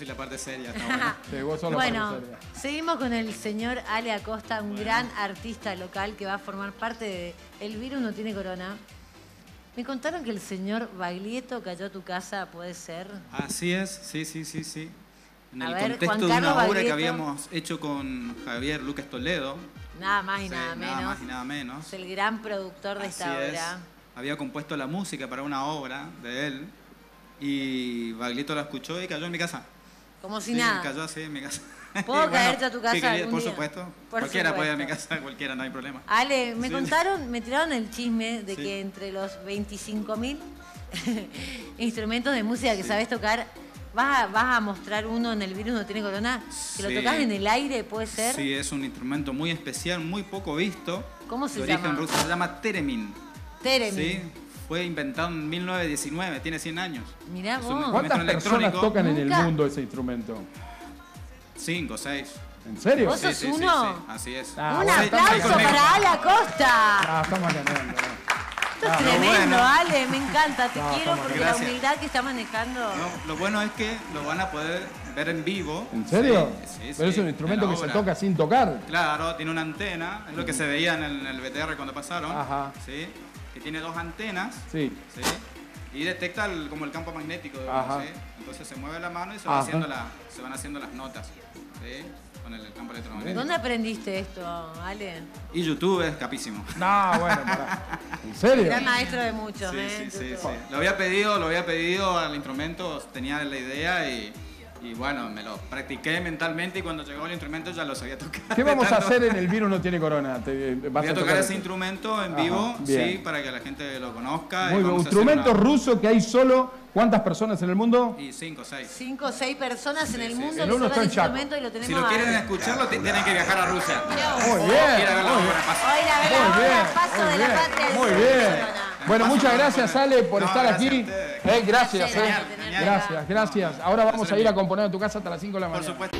soy la parte seria. Está bueno. Sí, vos sos la Bueno, parte seria. seguimos con el señor Ale Acosta, un gran artista local que va a formar parte de El Virus No Tiene Corona. Me contaron que el señor Baglietto cayó a tu casa, ¿puede ser? Así es, sí, sí, sí, sí. En A el ver, contexto Juan de una Carlos obra que habíamos hecho con Javier Lucas Toledo. Nada más y Sí, nada menos. más y nada menos. Es el gran productor de Así esta es. obra. Había compuesto la música para una obra de él y Baglietto la escuchó y cayó en mi casa. Como si Sí, nada. cayó así en mi casa. ¿Puedo caerte a tu casa ¿qué quería? algún Por día? supuesto. Por cualquiera puede ir a mi casa, cualquiera, no hay problema. Ale, me Sí. contaron, me tiraron el chisme de Sí. que entre los 25.000 instrumentos de música que sabes tocar, vas a, vas a mostrar uno en el virus no tiene corona, que lo tocas en el aire, ¿puede ser? Sí, es un instrumento muy especial, muy poco visto. ¿Cómo se de origen ruso. Se llama Teremin. Teremin. Sí, fue inventado en 1919, tiene 100 años. Mirá Es vos. ¿Cuántas personas electrónico. tocan en el mundo ese instrumento? 5, 6. ¿En serio? ¿Vos sos uno? así es. Ah, un aplauso para Ale Acosta. Ah, estamos ganando. Esto es Ah, tremendo, bueno. Ale, me encanta. Te No, quiero porque la humildad que está manejando. No, lo bueno es que lo van a poder ver en vivo. ¿En serio? Sí, sí, Pero sí, es un en instrumento que se toca sin tocar. Claro, tiene una antena, es lo que se veía en el, en el BTR cuando pasaron. Ajá. ¿sí? Que tiene dos antenas. Sí. ¿sí? Y detecta el- como el campo magnético de Ajá. uno, ¿sí? Entonces se mueve la mano y se, va Ajá. haciendo la, se van haciendo las notas. ¿sí? Con el campo electromagnético. ¿Dónde aprendiste esto, Ale? Y YouTube es capísimo. No, bueno, pará. ¿En serio? Gran maestro de muchos, Sí, ¿eh? sí, sí, sí. Lo había pedido, lo había pedido al instrumento, tenía la idea y, y bueno, me lo practiqué mentalmente y cuando llegó el instrumento ya lo sabía tocar. ¿Qué vamos a hacer en el virus no tiene corona? Te- vas Voy a tocar tocar ese instrumento en Ajá, vivo, bien. sí, para que la gente lo conozca. Muy bien. Instrumento una- ruso que hay solo. ¿Cuántas personas en el mundo? Y cinco, seis. Cinco o seis personas en el sí, mundo sí. que El uno está en Chaco. instrumento y lo tenemos Si lo quieren escucharlo, tienen que viajar a Rusia. Muy Ir a bien. ver la muy bien. paso. Muy de la patria bien. Bueno, muchas gracias, Ale, por estar aquí. Eh, gracias, eh. gracias, gracias. Ahora vamos a ir a componer en tu casa hasta las 5 de la mañana. Por supuesto.